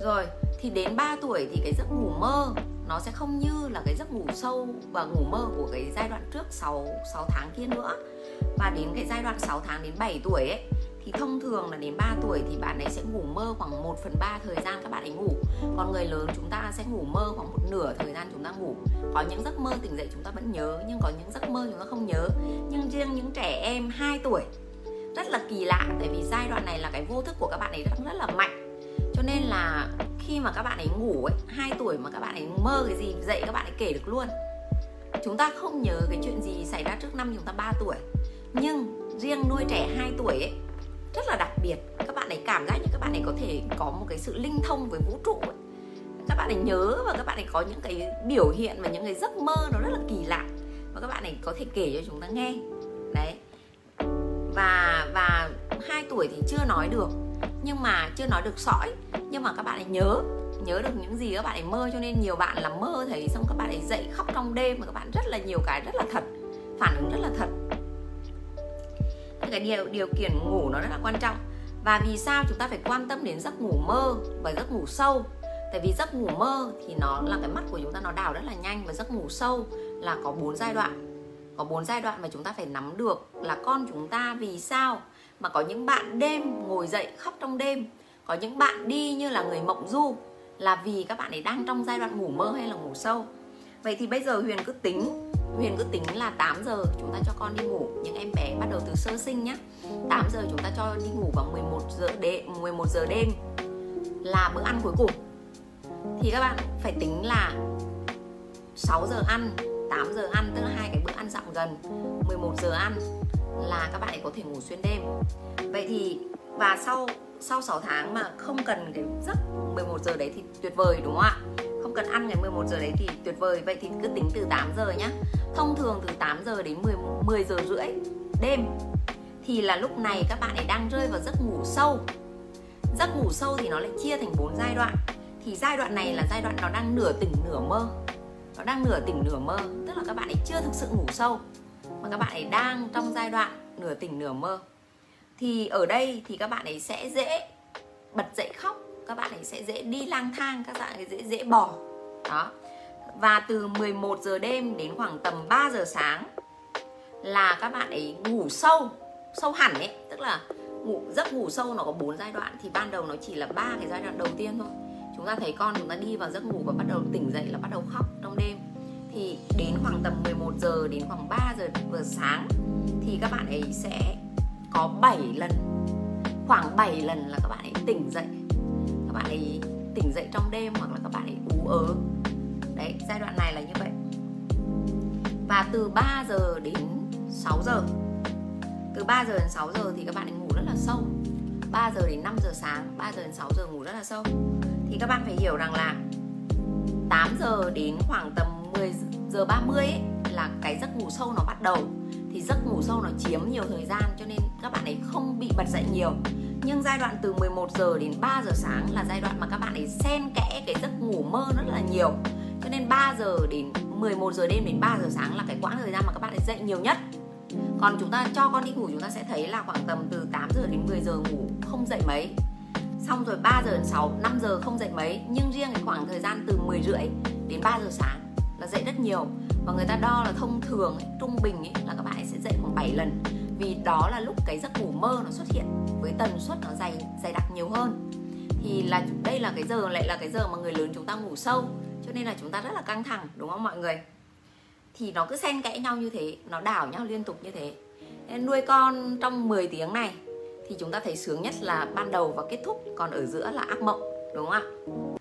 rồi thì đến 3 tuổi thì cái giấc ngủ mơ nó sẽ không như là cái giấc ngủ sâu và ngủ mơ của cái giai đoạn trước 6 6 tháng kia nữa. Và đến cái giai đoạn 6 tháng đến 7 tuổi ấy thì thông thường là đến 3 tuổi thì bạn ấy sẽ ngủ mơ khoảng 1 phần 3 thời gian các bạn ấy ngủ. Còn người lớn chúng ta sẽ ngủ mơ khoảng một nửa thời gian chúng ta ngủ. Có những giấc mơ tỉnh dậy chúng ta vẫn nhớ nhưng có những giấc mơ chúng ta không nhớ. Nhưng riêng những trẻ em 2 tuổi rất là kỳ lạ tại vì giai đoạn này là cái vô thức của các bạn ấy rất, rất là mạnh cho nên là khi mà các bạn ấy ngủ ấy 2 tuổi mà các bạn ấy mơ cái gì dậy các bạn ấy kể được luôn. Chúng ta không nhớ cái chuyện gì xảy ra trước năm chúng ta 3 tuổi. Nhưng riêng nuôi trẻ 2 tuổi ấy rất là đặc biệt. Các bạn ấy cảm giác như các bạn ấy có thể có một cái sự linh thông với vũ trụ ấy. các bạn ấy nhớ và các bạn ấy có những cái biểu hiện và những cái giấc mơ nó rất là kỳ lạ và các bạn ấy có thể kể cho chúng ta nghe. Đấy. Và và hai tuổi thì chưa nói được nhưng mà chưa nói được sõi nhưng mà các bạn ấy nhớ nhớ được những gì các bạn ấy mơ cho nên nhiều bạn là mơ thấy xong các bạn ấy dậy khóc trong đêm. Mà các bạn rất là nhiều cái rất là thật, phản ứng rất là thật. Cái điều điều kiện ngủ nó rất là quan trọng. Và vì sao chúng ta phải quan tâm đến giấc ngủ mơ và giấc ngủ sâu? Tại vì giấc ngủ mơ thì nó là cái mắt của chúng ta, nó đào rất là nhanh. Và giấc ngủ sâu là có bốn giai đoạn. Có bốn giai đoạn mà chúng ta phải nắm được là con chúng ta vì sao mà có những bạn đêm ngồi dậy khóc trong đêm. Có những bạn đi như là người mộng du, là vì các bạn ấy đang trong giai đoạn ngủ mơ hay là ngủ sâu. Vậy thì bây giờ huyền cứ tính, Huyền cứ tính là 8 giờ chúng ta cho con đi ngủ. Những em bé bắt đầu từ sơ sinh nhá. 8 giờ chúng ta cho đi ngủ vào 11 giờ đêm 11 giờ đêm là bữa ăn cuối cùng. Thì các bạn phải tính là 6 giờ ăn 8 giờ ăn, tức là hai cái bữa ăn dặm gần 11 giờ ăn là các bạn ấy có thể ngủ xuyên đêm. Vậy thì và sau sau 6 tháng mà không cần cái giấc 11 giờ đấy thì tuyệt vời đúng không ạ? Không cần ăn ngày 11 giờ đấy thì tuyệt vời. Vậy thì cứ tính từ 8 giờ nhá. Thông thường từ 8 giờ đến 10, 10 giờ rưỡi đêm thì là lúc này các bạn ấy đang rơi vào giấc ngủ sâu. Giấc ngủ sâu thì nó lại chia thành bốn giai đoạn. Thì giai đoạn này là giai đoạn nó đang nửa tỉnh nửa mơ. Nó đang nửa tỉnh nửa mơ tức là các bạn ấy chưa thực sự ngủ sâu mà các bạn ấy đang trong giai đoạn nửa tỉnh nửa mơ. Thì ở đây thì các bạn ấy sẽ dễ bật dậy khóc, các bạn ấy sẽ dễ đi lang thang, các bạn ấy dễ dễ bỏ đó. Và từ 11 giờ đêm đến khoảng tầm 3 giờ sáng là các bạn ấy ngủ sâu sâu hẳn ấy. Tức là ngủ, giấc ngủ sâu nó có bốn giai đoạn thì ban đầu nó chỉ là ba cái giai đoạn đầu tiên thôi. Chúng ta thấy con chúng ta đi vào giấc ngủ và bắt đầu tỉnh dậy là bắt đầu khóc trong đêm thì đến khoảng tầm 11 giờ đến khoảng 3 giờ vừa sáng thì các bạn ấy sẽ có 7 lần, khoảng 7 lần là các bạn ấy tỉnh dậy. Các bạn ấy tỉnh dậy trong đêm hoặc là các bạn ấy ú ớ. Đấy, giai đoạn này là như vậy. Và từ 3 giờ đến 6 giờ, từ 3 giờ đến 6 giờ thì các bạn ấy ngủ rất là sâu. 3 giờ đến 5 giờ sáng 3 giờ đến 6 giờ ngủ rất là sâu. Thì các bạn phải hiểu rằng là 8 giờ đến khoảng tầm giờ 30 ấy, là cái giấc ngủ sâu nó bắt đầu. Thì giấc ngủ sâu nó chiếm nhiều thời gian cho nên các bạn ấy không bị bật dậy nhiều. Nhưng giai đoạn từ 11 giờ đến 3 giờ sáng là giai đoạn mà các bạn ấy xen kẽ cái giấc ngủ mơ rất là nhiều. Cho nên 3 giờ đến 11 giờ đêm đến 3 giờ sáng là cái quãng thời gian mà các bạn ấy dậy nhiều nhất. Còn chúng ta cho con đi ngủ chúng ta sẽ thấy là khoảng tầm từ 8 giờ đến 10 giờ ngủ không dậy mấy. Xong rồi 3 giờ đến 6, 5 giờ không dậy mấy. Nhưng riêng cái khoảng thời gian từ 10 rưỡi đến 3 giờ sáng là dậy rất nhiều. Và người ta đo là thông thường ấy, trung bình ấy, là các bạn ấy sẽ dậy khoảng 7 lần. Vì đó là lúc cái giấc ngủ mơ nó xuất hiện với tần suất nó dày dày đặc nhiều hơn. Thì là đây là cái giờ lại là cái giờ mà người lớn chúng ta ngủ sâu cho nên là chúng ta rất là căng thẳng đúng không mọi người? Thì nó cứ xen kẽ nhau như thế nó đảo nhau liên tục như thế. Nên nuôi con trong 10 tiếng này thì chúng ta thấy sướng nhất là ban đầu và kết thúc còn ở giữa là ác mộng đúng không ạ?